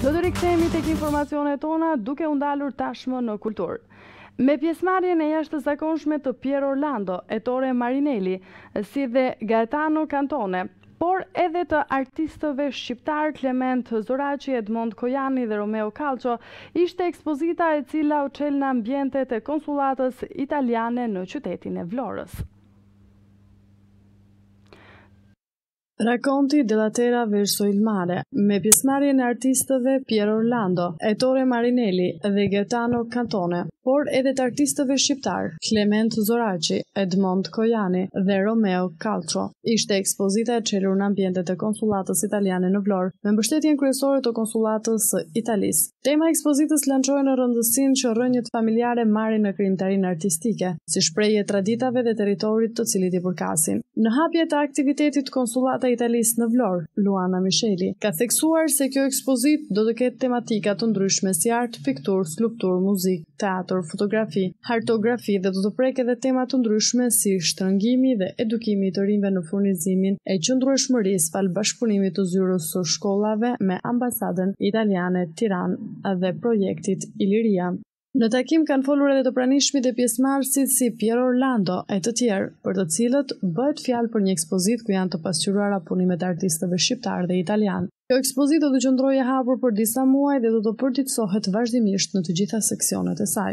Do të rikthehemi tek informacionet tona duke u ndalur tashmë në kulturë. Me pjesëmarrjen e jashtëzakonshme të Pier Orlando, Ettore Marinelli, si dhe Gaetano Cantone, por edhe të artistëve shqiptarë Klement Zoraqi, Edmond Kojani dhe Romeo Kalço, ishte ekspozita e cila u çel në ambientet e konsullatës italiane në qytetin e Vlorës. Racconti dalla terra verso il mare, me pjesëmarrjen e artistëve Pier Orlando, Ettore Marinelli dhe Gaetano Cantone, por edhe të artistëve shqiptarë, Klement Zoraqi, Edmond Kojani dhe Romeo Kalço, ishte ekspozita e çelur në ambientet e Konsullatës Italiane në Vlorë, me mbështetjen kryesore të Konsullatës së Italisë. Tema e ekspozitës lançohet në rëndësinë që rrënjët familjare marrin në krijimtarinë artistike, si shprehje e traditave dhe territorit të cilit i përkasin. Në hapje të aktivitetit Konsullata e Italisë në Vlorë, Luana Misheli, ka theksuar se kjo ekspozitë do të ketë tematika të ndryshme si art, pikturë, skulpturë, muzikë, teatër, fotografi, hartografi dhe do të prekë edhe tema të ndryshme si shtrëngimi dhe edukimi i të rinjve në furnizimin e qëndrueshmërisë falë bashkëpunimit të zyrës së shkollave me ambasadën italiane në Tiranë dhe projektit Iliria. Në takim kanë folur edhe të pranishmit dhe pjesëmarrësit si Pier Orlando e të tjerë, për të cilët bëhet fjalë për një ekspozitë ku janë të pasqyruara punimet e artistëve shqiptarë dhe italianë. Kjo ekspozitë do të qëndrojë e hapur për disa muaj dhe do të përditësohet vazhdimisht në të gjitha seksionet e saj.